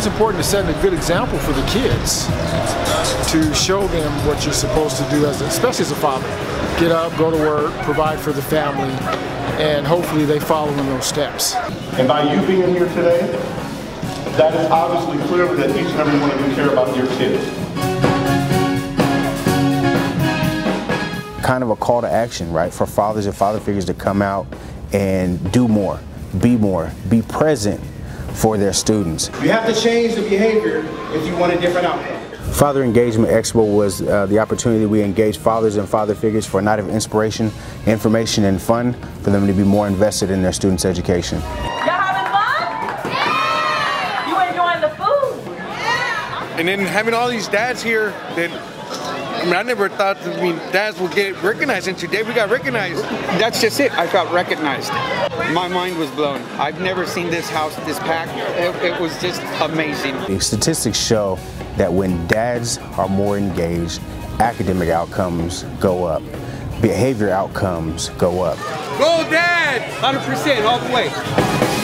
it's important to set a good example for the kids to show them what you're supposed to do, as a, especially as a father. Get up, go to work, provide for the family, and hopefully they follow in those steps. And by you being here today, that is obviously clear that each and every one of you care about your kids. Kind of a call to action, right, for fathers and father figures to come out and do more, be more, be present for their students. You have to change the behavior if you want a different outcome. Father Engagement Expo was uh, the opportunity we engaged fathers and father figures for a night of inspiration, information, and fun for them to be more invested in their students' education. Y'all having fun? Yeah! You enjoying the food? Yeah! And then having all these dads here that I mean, I never thought, I mean, dads would get recognized, and today we got recognized. That's just it. I felt recognized. My mind was blown. I've never seen this house this packed. It, it was just amazing. The statistics show that when dads are more engaged, academic outcomes go up, behavior outcomes go up. Go, Dad! 100% all the way.